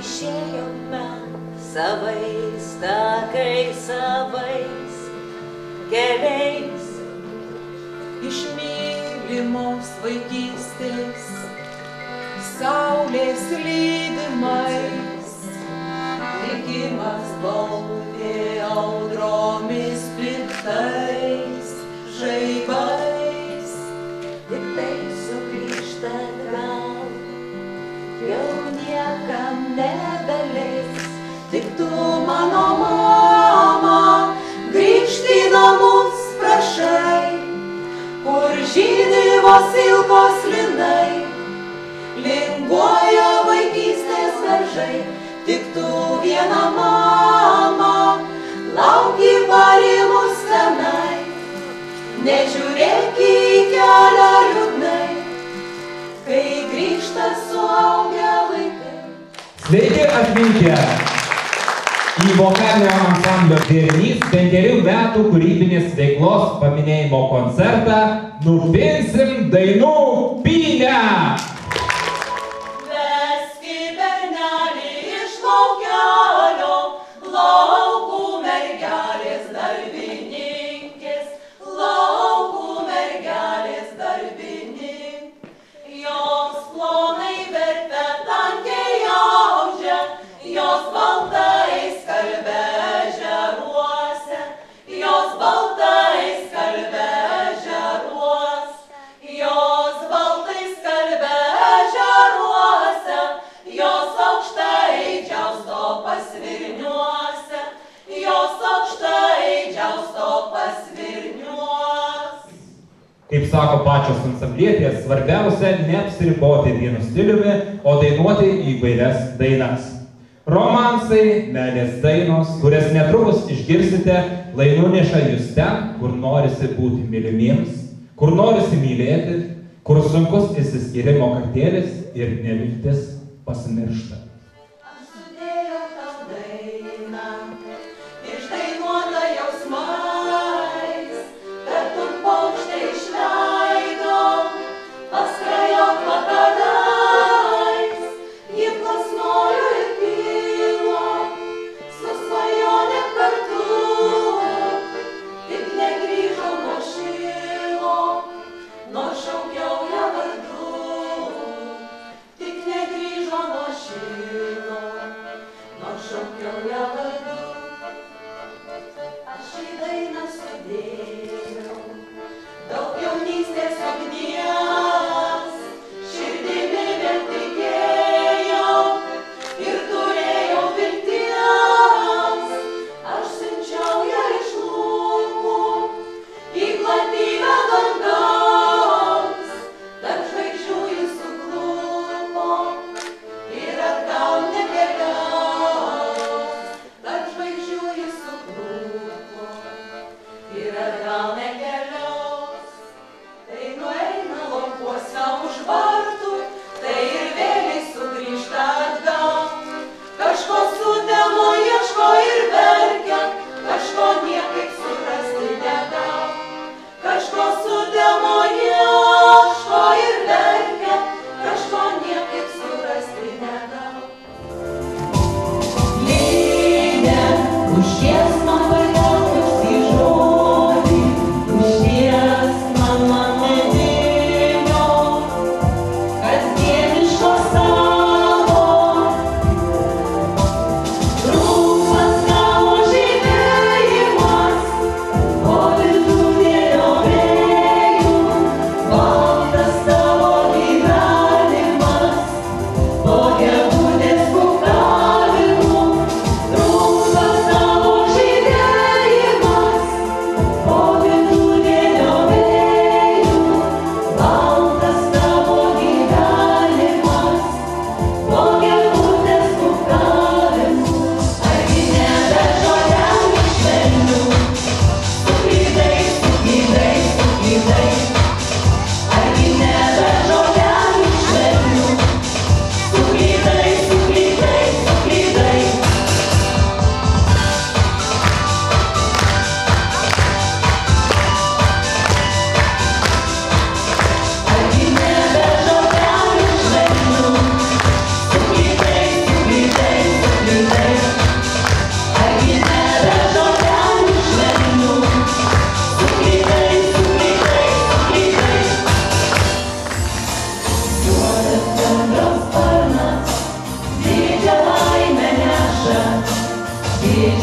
išėjome savais takais, savais keliais iš mylimos vaikystės, saulės lydimais, likimas baudė audromis. jos ilgos linai, linguoja vaikystės veržai, tik tu viena mama, lauki varimus tenai, nežiūrėk į kelią liūdnai, kai grįžta suaugę vaikai. Sveiki atminkę! į vokalinio ansamblio Vernys penkerių metų kūrybinės veiklos paminėjimo koncertą Nupinsim dainų pynę! Kaip sako pačios ansamblietės, svarbiausia neapsiriboti vienu stiliumi, o dainuoti įvairias dainas. Romansai, meilės dainos, kurias netrukus išgirsite, lainu neša jūs ten, kur norisi būti mylimiems, kur norisi mylėti, kur sunkus įsiskyrimo kartėlis ir neviltis pasimiršta.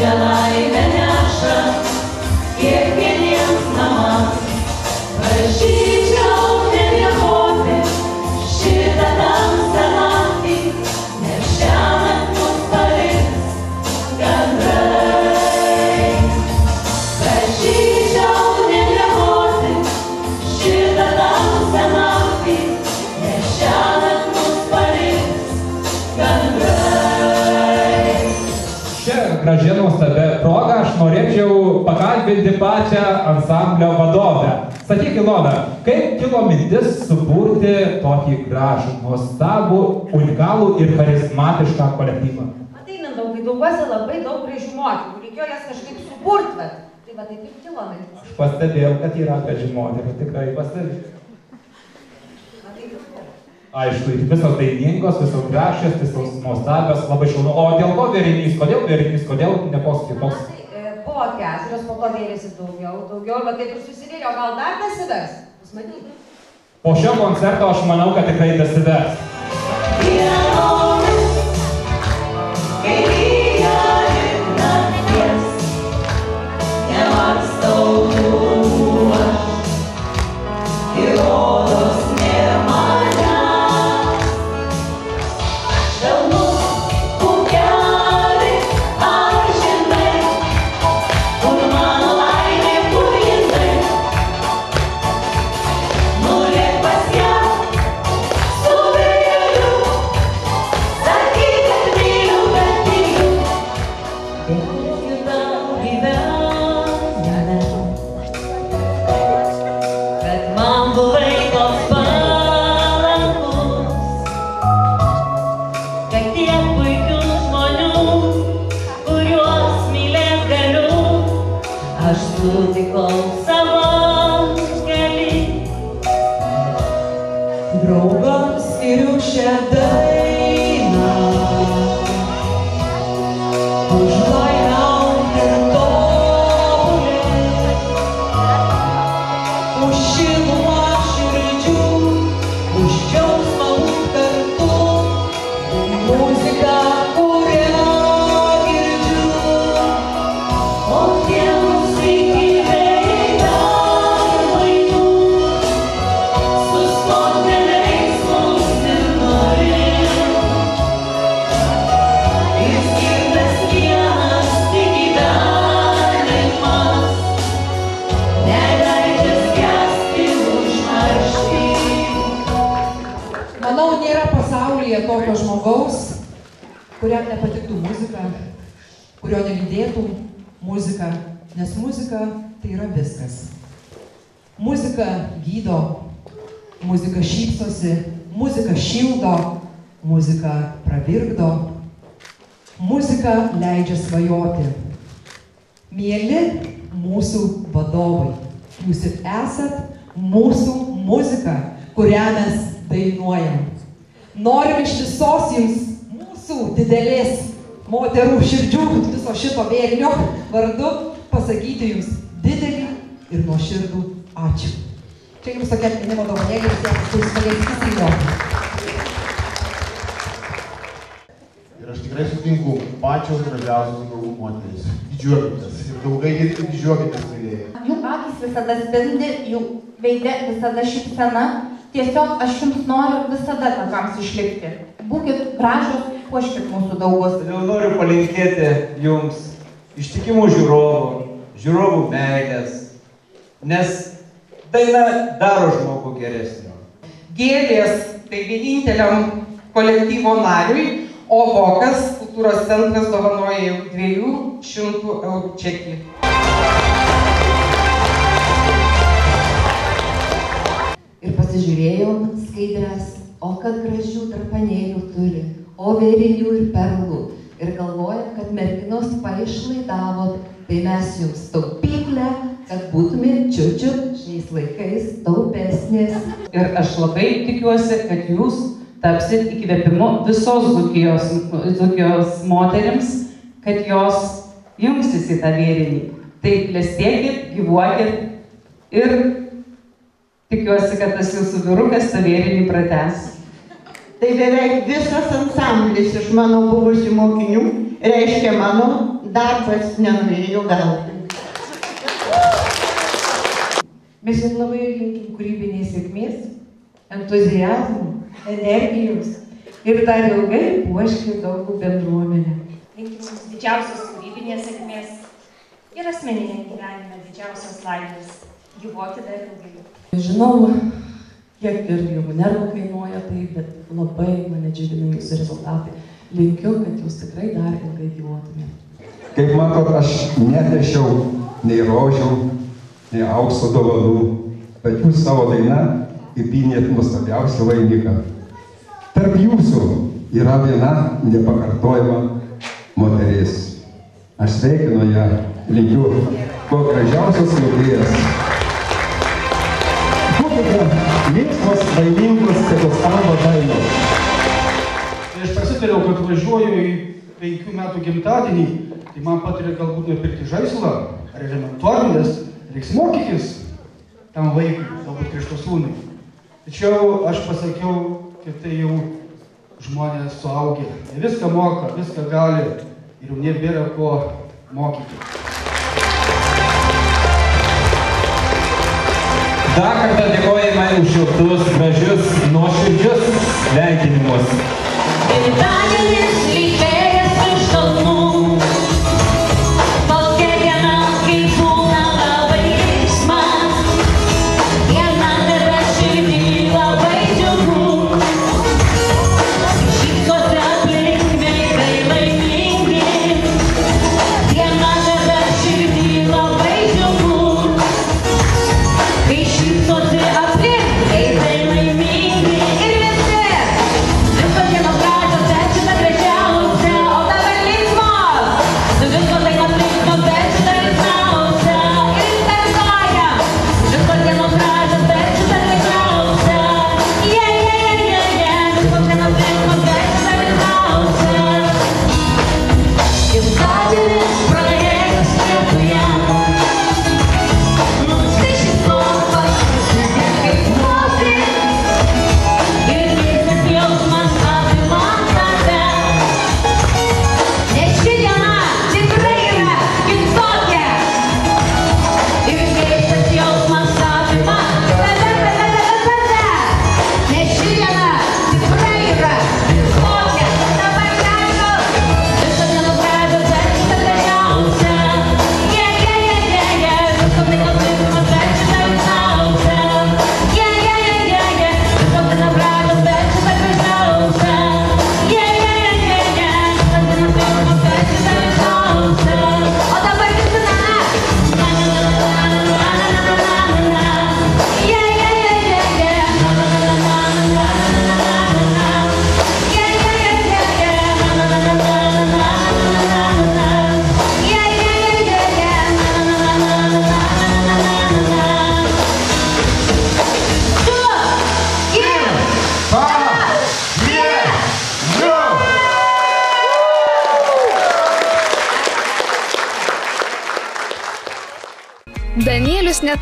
Angela. Nuostabią progą aš norėčiau pakalbinti pačią ansamblio vadovę. Sakyk, Ilona, kaip kilo mintis suburti tokį gražų, nuostabų, unikalų ir charizmatišką kolektyvą? Matai, Mindaugai, daugiausia labai daug gražių moterų, reikėjo jas kažkaip suburti, bet tai va taip ir kilo mintis. Aš pastebėjau, kad yra graži moterų, tikrai pastebėjau. Aišku, visos dainingos, visos gražios, visos nuostabios, labai šaunu. O dėl ko vėrinys, kodėl vėrinys, kodėl ne koks kitoks? Matai, e, buvo keturios, po to vėlėsi daugiau, daugiau, bet taip ir susivėlė, o gal dar nesivers? Bus matyti. Po šio koncerto aš manau, kad tikrai dasivers. Dienomis, Другом Сережа дай. Kurio nelydėtų muzika, nes muzika tai yra viskas. Muzika gydo, muzika šypsosi, muzika šildo, muzika pravirkdo, muzika leidžia svajoti. Mėly mūsų vadovai, jūs ir esat mūsų muzika, kurią mes dainuojam. Norim iš visos jums mūsų didelės moterų širdžių, viso šito vėlinio vardu pasakyti jums didelį ir nuoširdų ačiū. Čia jums tokia atminimo dovanėlė, visiems, kuris galėsite įsigyti. Ir aš tikrai sutinku, pačios gražiausios draugų moteris. Didžiuokitės. Ir draugai irgi didžiuokitės mylėjai. Jų akis visada spindi, jų veidė visada šypsena. Tiesiog aš jums noriu visada tokiams išlikti. Būkit gražus, puoškit mūsų daugus. Todėl noriu palinkėti jums ištikimų žiūrovų, žiūrovų meilės, nes daina daro žmogų geresniu. Gėlės tai vieninteliam kolektyvo nariui, o Vokas kultūros centras dovanoja jau 200 eurų čekį. Ir pasižiūrėjom skaidrės, o kad gražių tarpanėlių turi, o vėrinių ir perlų. Ir galvojam, kad merginos paišlaidavot, tai mes jums taupyklę, kad būtumėt čiučiu šiais laikais taupesnės. Ir aš labai tikiuosi, kad jūs tapsit įkvėpimu visos Dzukijos, Dzukijos moterims, kad jos jungsis į tą vėrinį. Tai klestėkit, gyvuokit ir tikiuosi, kad tas jūsų vyrukas tą vėrinį prates. Tai beveik visas ansamblis iš mano buvusių mokinių reiškia mano darbas nenorėjo gauti. Mes jums labai linkim kūrybinės sėkmės, entuzijazmo, energijos ir dar ilgai puoškit daug bendruomenę. Linkim jums didžiausios kūrybinės sėkmės ir asmeninė gyvenime didžiausios laimės. Gyvuoti dar ilgai. Žinau, kiek ir jų nervų kainuoja tai, bet labai mane džiugina jūsų rezultatai. Linkiu, kad jūs tikrai dar ilgai gyvuotumėte. Kaip matot, aš netešiau nei rožių, nei aukso dovanų, bet jūs savo dainą įpinėt nuostabiausią vainiką. Tarp jūsų yra viena nepakartojama moteris. Aš sveikinu ją, linkiu kuo gražiausios liūdės. Būkite linksmos, laimingos, skamba dainos. Tai aš pasitariau, kad važiuoju į penkių metų gimtadienį, tai man patarė galbūt nupirkti žaislą, ar elementorių, nes reiks mokytis tam vaikui, galbūt Krišto sūnui. Tačiau aš pasakiau, kad tai jau žmonės suaugę, jie viską moka, viską gali ir jau nebėra ko mokyti. Dar kartą dėkojame už šiltus, gražius, nuoširdžius sveikinimus. Gimtadienis lytėjas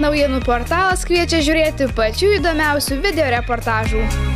naujienų portalas kviečia žiūrėti pačių įdomiausių video reportažų.